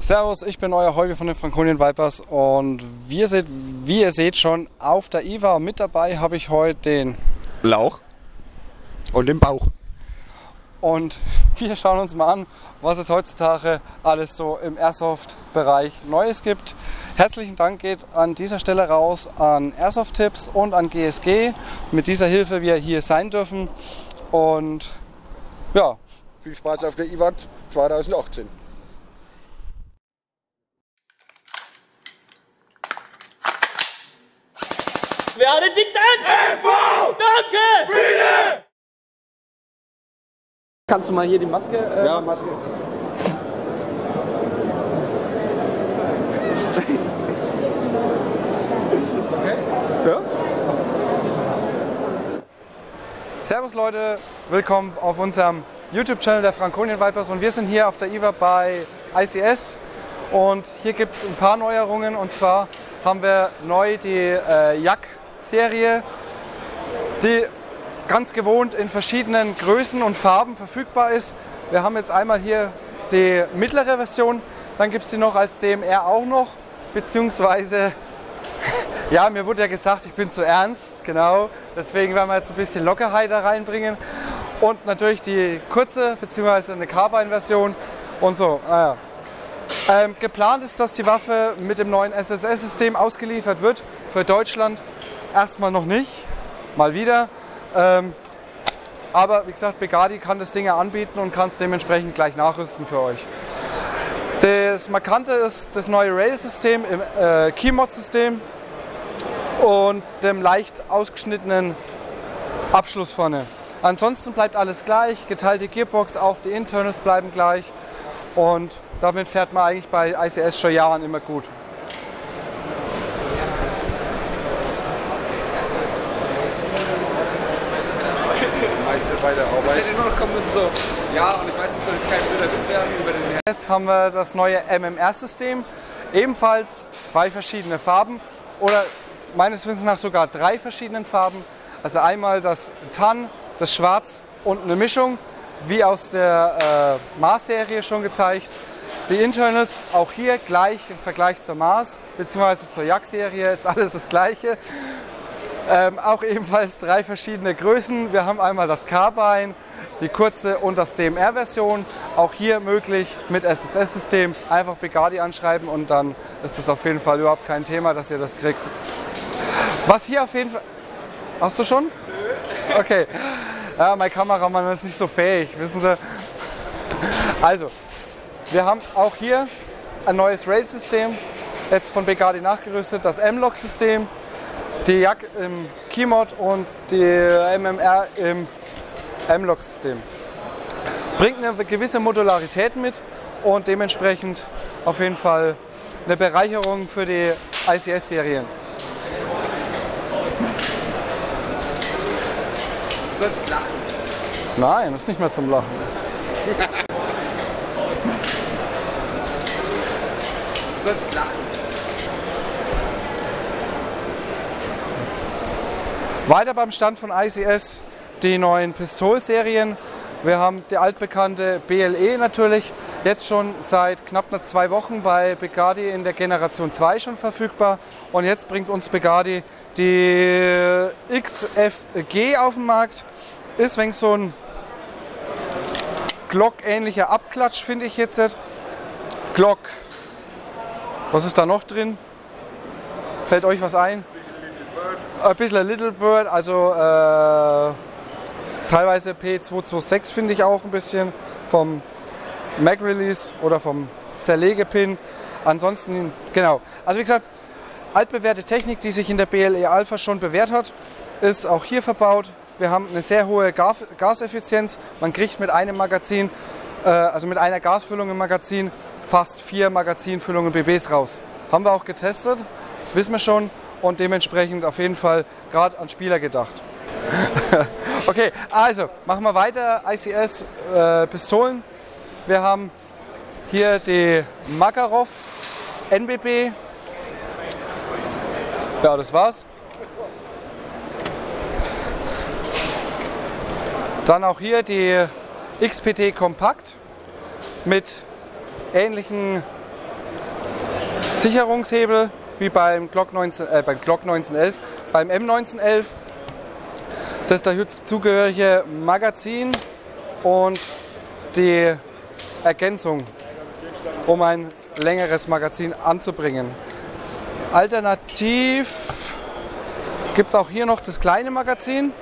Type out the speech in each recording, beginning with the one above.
Servus, ich bin euer Heuge von den Frankonien Vipers und wir sind, wie ihr seht, schon auf der IWA. Mit dabei habe ich heute den Lauch. Und im Bauch. und wir schauen uns mal an, was es heutzutage alles so im Airsoft-Bereich Neues gibt. Herzlichen Dank geht an dieser Stelle raus an Airsoft-Tipps und an GSG, mit dieser Hilfe wir hier sein dürfen. Und ja, Viel Spaß auf der IWAT 2018. Wer hat den dicksten? FV! Danke! kannst du mal hier die Maske äh, Ja, Maske. Servus Leute, willkommen auf unserem YouTube-Channel der Frankonien Vipers und wir sind hier auf der IWA bei ICS und hier gibt es ein paar Neuerungen und zwar haben wir neu die äh, Yak-Serie, die ganz gewohnt in verschiedenen Größen und Farben verfügbar ist. Wir haben jetzt einmal hier die mittlere Version, dann gibt es die noch als DMR auch noch, beziehungsweise ja, mir wurde ja gesagt, ich bin zu ernst, genau. Deswegen werden wir jetzt ein bisschen Lockerheit da reinbringen. Und natürlich die kurze, beziehungsweise eine Carbine-Version und so. Naja. Ähm, geplant ist, dass die Waffe mit dem neuen SSS-System ausgeliefert wird. Für Deutschland erstmal noch nicht. Mal wieder. Ähm, aber wie gesagt, Begadi kann das Ding ja anbieten und kann es dementsprechend gleich nachrüsten für euch. Das Markante ist das neue Rail-System im äh, Keymod-System und dem leicht ausgeschnittenen Abschluss vorne. Ansonsten bleibt alles gleich, geteilte Gearbox, auch die Internals bleiben gleich und damit fährt man eigentlich bei ICS schon Jahren immer gut. Arbeit. hätte nur noch kommen müssen so, ja, und ich weiß, es soll jetzt kein blöder Witz werden über den Herrn. Jetzt haben wir das neue MMR-System, ebenfalls zwei verschiedene Farben oder meines Wissens nach sogar drei verschiedenen Farben. Also einmal das Tan, das Schwarz und eine Mischung, wie aus der äh, Mars-Serie schon gezeigt. Die Internals auch hier gleich im Vergleich zur Mars bzw. zur Yak-Serie ist alles das gleiche. Ähm, auch ebenfalls drei verschiedene Größen. Wir haben einmal das Carbine, die kurze und das DMR-Version. Auch hier möglich mit SSS-System. Einfach Begadi anschreiben und dann ist das auf jeden Fall überhaupt kein Thema, dass ihr das kriegt. Was hier auf jeden Fall. Hast du schon? Nö. Okay. Ja, mein Kameramann ist nicht so fähig, wissen Sie. Also, wir haben auch hier ein neues Rail-System, jetzt von Begadi nachgerüstet, das M-Log-System, die Jack im Keymod und die MMR im M-Log-System. Bringt eine gewisse Modularität mit und dementsprechend auf jeden Fall eine Bereicherung für die ICS-Serien. Sollst lachen. Nein, das ist nicht mehr zum Lachen. Du sollst lachen. Weiter beim Stand von ICS die neuen Pistolserien. Wir haben die altbekannte BLE natürlich, jetzt schon seit knapp zwei Wochen bei Begadi in der Generation 2 schon verfügbar. Und jetzt bringt uns Begadi die XFG auf den Markt. Ist wenn so ein Glock-ähnlicher Abklatsch, finde ich jetzt. Glock. Was ist da noch drin? Fällt euch was ein? Ein bisschen Little Bird, also äh, teilweise P226 finde ich auch ein bisschen vom Mag Release oder vom Zerlegepin. Ansonsten, genau. Also wie gesagt, altbewährte Technik, die sich in der BLE Alpha schon bewährt hat, ist auch hier verbaut. Wir haben eine sehr hohe Gas Gaseffizienz. Man kriegt mit einem Magazin, äh, also mit einer Gasfüllung im Magazin, fast vier Magazinfüllungen BBs raus. Haben wir auch getestet, wissen wir schon und dementsprechend auf jeden Fall gerade an Spieler gedacht. okay, also machen wir weiter. ICS äh, Pistolen. Wir haben hier die Makarov NBB. Ja, das war's. Dann auch hier die XPT Kompakt mit ähnlichen Sicherungshebel wie beim Glock, 19, äh, beim Glock 1911, beim M1911. Das ist der zugehörige Magazin und die Ergänzung, um ein längeres Magazin anzubringen. Alternativ gibt es auch hier noch das kleine Magazin.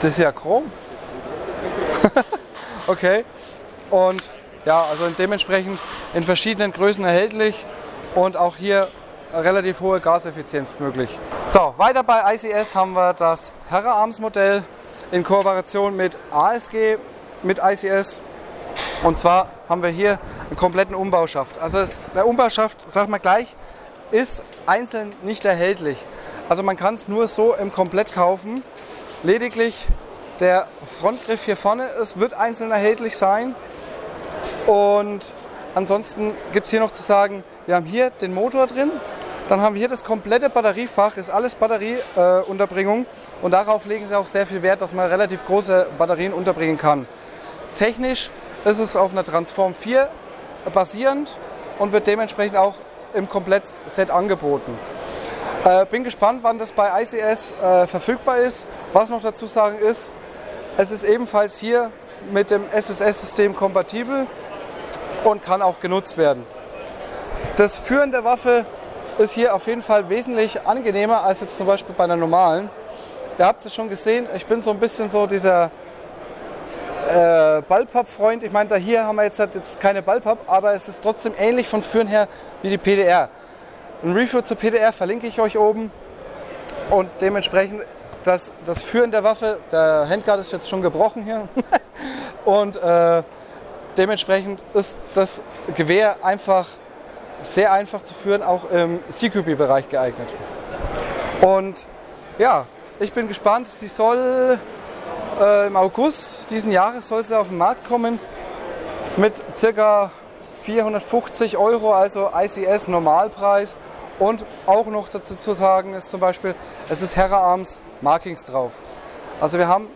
Das ist ja Chrom. okay. Und ja, also dementsprechend in verschiedenen Größen erhältlich und auch hier relativ hohe Gaseffizienz möglich. So, weiter bei ICS haben wir das Herre Arms Modell in Kooperation mit ASG mit ICS. Und zwar haben wir hier einen kompletten Umbauschaft. Also es, der Umbauschaft, sag mal gleich, ist einzeln nicht erhältlich. Also man kann es nur so im Komplett kaufen. Lediglich der Frontgriff hier vorne, es wird einzeln erhältlich sein. Und ansonsten gibt es hier noch zu sagen, wir haben hier den Motor drin, dann haben wir hier das komplette Batteriefach, ist alles Batterieunterbringung äh, und darauf legen sie auch sehr viel Wert, dass man relativ große Batterien unterbringen kann. Technisch ist es auf einer Transform 4 basierend und wird dementsprechend auch im Komplettset angeboten. Äh, bin gespannt, wann das bei ICS äh, verfügbar ist. Was noch dazu sagen ist, es ist ebenfalls hier mit dem SSS-System kompatibel und kann auch genutzt werden. Das Führen der Waffe ist hier auf jeden Fall wesentlich angenehmer als jetzt zum Beispiel bei einer normalen. Ihr habt es schon gesehen, ich bin so ein bisschen so dieser äh, Ballpapp-Freund. Ich meine, da hier haben wir jetzt, halt jetzt keine Ballpapp, aber es ist trotzdem ähnlich von Führen her wie die PDR. Ein Review zur PDR verlinke ich euch oben und dementsprechend das, das Führen der Waffe, der Handguard ist jetzt schon gebrochen hier und äh, dementsprechend ist das Gewehr einfach sehr einfach zu führen, auch im CQB-Bereich geeignet. Und ja, ich bin gespannt. Sie soll äh, im August diesen Jahres soll sie auf den Markt kommen mit ca. 450 Euro, also ICS Normalpreis. Und auch noch dazu zu sagen ist zum Beispiel, es ist Herra Arms Markings drauf. Also wir haben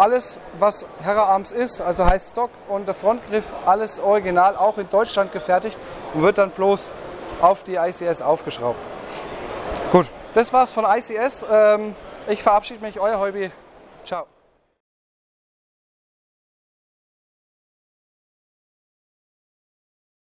alles, was Herra Arms ist, also heißt Stock und der Frontgriff, alles original, auch in Deutschland gefertigt und wird dann bloß auf die ICS aufgeschraubt. Gut, das war's von ICS. Ähm, ich verabschiede mich, euer Heubi. Ciao.